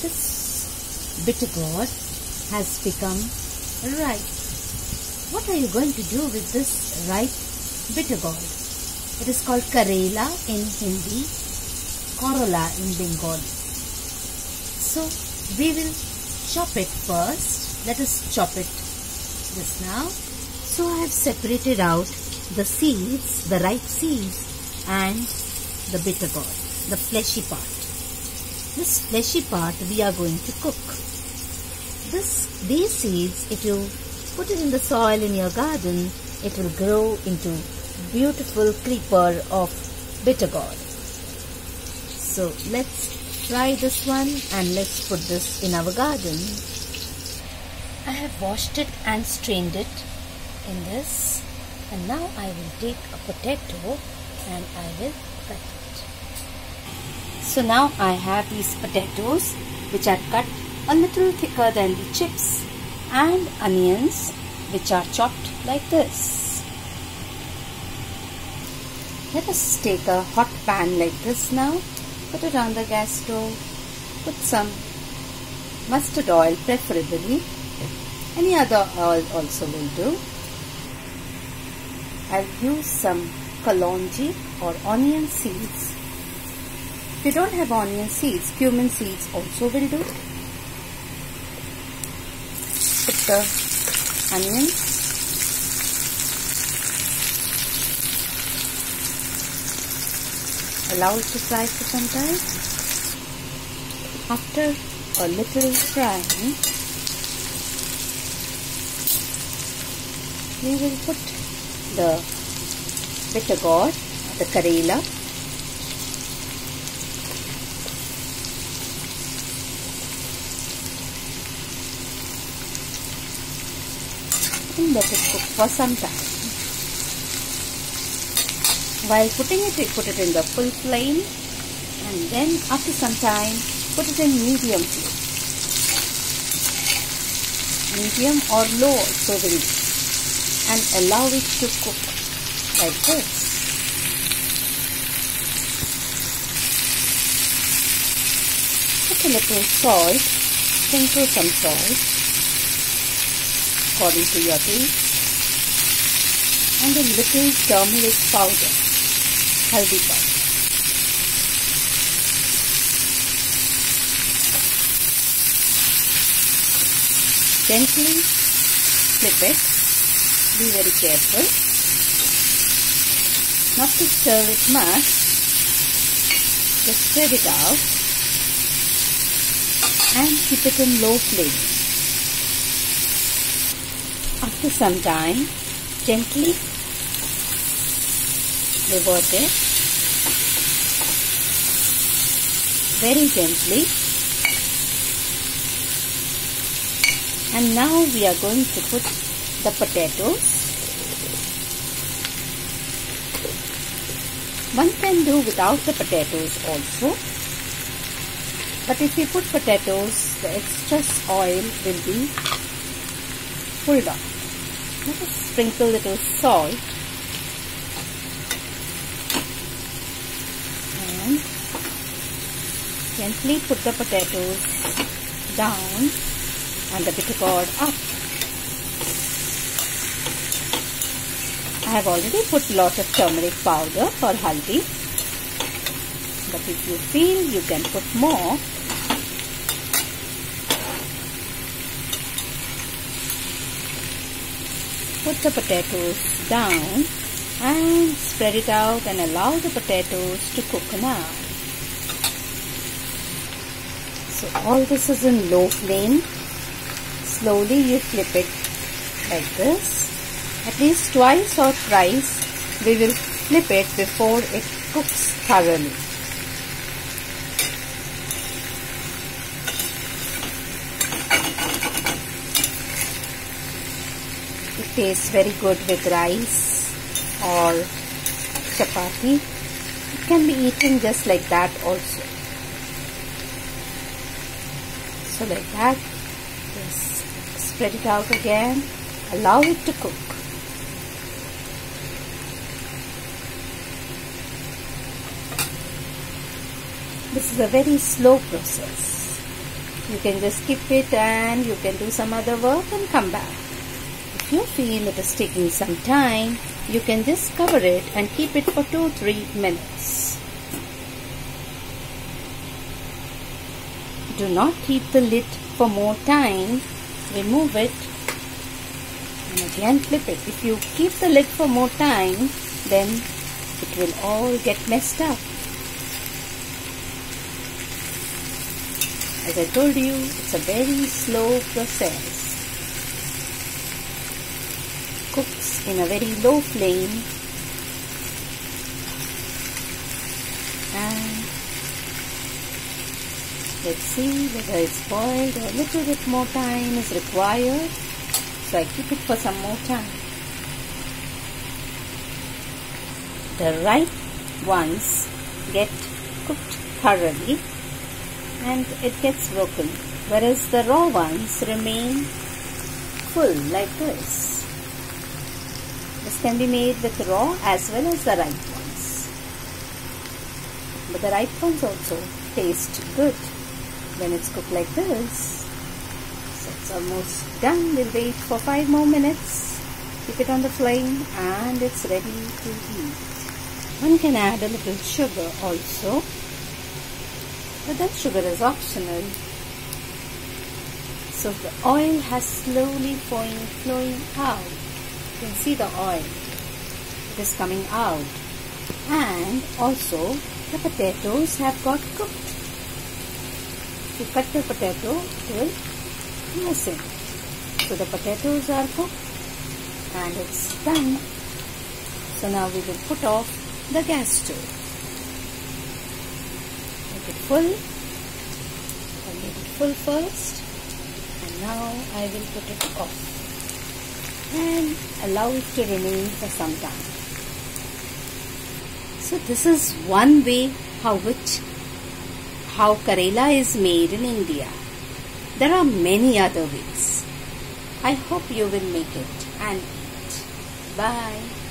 this bitter gourd has become ripe. What are you going to do with this ripe bitter gourd? It is called Karela in Hindi, Korola in Bengali. So we will chop it first. Let us chop it just now. So I have separated out the seeds, the ripe seeds and the bitter gourd, the fleshy part. This fleshy part we are going to cook. This, these seeds, if you put it in the soil in your garden, it will grow into beautiful creeper of bitter gourd. So let's try this one and let's put this in our garden. I have washed it and strained it in this and now I will take a potato and I will cut it. So now I have these potatoes which are cut a little thicker than the chips and onions which are chopped like this. Let us take a hot pan like this now, put it on the gas stove, put some mustard oil preferably, any other oil also will do. I'll use some kalonji or onion seeds. You don't have onion seeds, cumin seeds also will do. Put the onions. Allow it to fry for some time. After a little frying, we will put the bitter gourd, the Karela. And let it cook for some time. While putting it, put it in the full flame and then after some time, put it in medium flame. Medium or low also will do and allow it to cook like this. Put a little salt, sprinkle some salt according to your taste. And a little turmeric powder, haldi powder. Gently flip it. Be very careful. Not to stir it much. Just spread it out. And keep it in low flame after some time gently revert it very gently and now we are going to put the potatoes. One can do without the potatoes also. But if you put potatoes, the excess oil will be pulled off. Us sprinkle little salt and gently put the potatoes down and the bitter gourd up. I have already put lot of turmeric powder or haldi. But if you feel you can put more, put the potatoes down and spread it out and allow the potatoes to cook now. So all this is in low flame. Slowly you flip it like this. At least twice or thrice we will flip it before it cooks thoroughly. Tastes very good with rice or chapati. It can be eaten just like that also. So like that, just spread it out again, allow it to cook. This is a very slow process. you can just skip it and you can do some other work and come back. If you feel it is taking some time, you can just cover it and keep it for 2-3 minutes. Do not keep the lid for more time. Remove it and again flip it. If you keep the lid for more time, then it will all get messed up. As I told you, it's a very slow process. Cooks in a very low flame and let's see whether it's boiled a little bit more time is required. So I keep it for some more time. The ripe ones get cooked thoroughly and it gets broken whereas the raw ones remain full like this. This can be made with raw as well as the ripe ones. But the ripe ones also taste good when it's cooked like this. So it's almost done. We'll wait for 5 more minutes. Keep it on the flame and it's ready to eat. One can add a little sugar also but that sugar is optional. So the oil has slowly flowing, flowing out. You can see the oil. Is coming out. And also the potatoes have got cooked. If you cut the potato, it will listen. So the potatoes are cooked and it's done. So now we will put off the gas stove Make it full. I made it full first and now I will put it off and allow it to remain for some time. So this is one way how which how Karela is made in India. There are many other ways. I hope you will make it and eat. Bye.